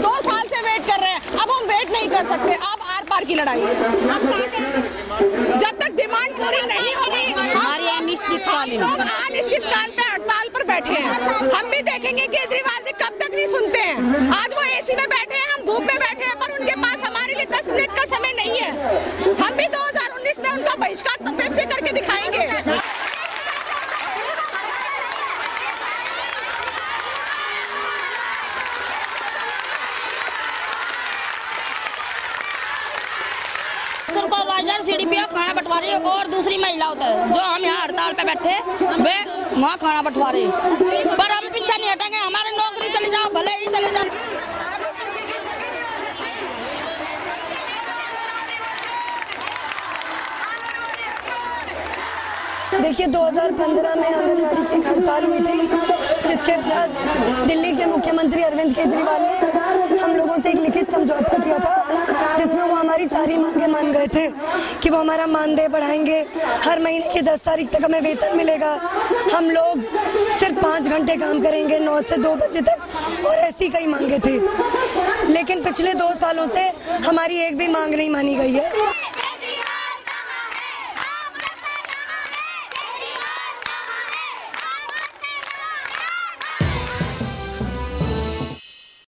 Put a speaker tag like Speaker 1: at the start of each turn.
Speaker 1: दो साल से वेट कर रहे हैं। अब हम वेट नहीं कर सकते। अब आर पार की लड़ाई। है जब तक डिमांड पूरी नहीं होगी
Speaker 2: हमारी अनिश्चितकालीन
Speaker 1: हम अनिश्चित काल पे हड़ताल पर बैठे हैं। हम भी देखेंगे केजरीवाल जी कब तक नहीं सुनते हैं। आज वो एसी में बैठे हैं हम धूप में बैठे हैं पर उनके पास हमारे लिए दस मिनट का समय नहीं है। हम भी 2019 में उनका बहिष्कार तो कैसे करके दिखाएँगे।
Speaker 2: सुपरवाइजर सी डी पी खाना बंटवारे एक और दूसरी महिला होता है जो हम यहाँ हड़ताल पे बैठे, वे वहाँ खाना बंटवारे पर हम पीछे नहीं हटेंगे, हमारे नौकरी चले जाओ, भले ही चले जाओ।
Speaker 3: देखिए 2015 में आंगनबाड़ी की हड़ताल हुई थी, जिसके बाद दिल्ली के मुख्यमंत्री अरविंद केजरीवाल ने हम लोगों से एक लिखित समझौता किया था। थे कि वो हमारा मानदेय बढ़ाएँगे। हर महीने की दस तारीख तक हमें वेतन मिलेगा। हम लोग सिर्फ़ पाँच घंटे काम करेंगे, नौ से दो बजे तक, और ऐसी कई मांगे थे। लेकिन पिछले दो सालों से हमारी एक भी मांग नहीं मानी गई है।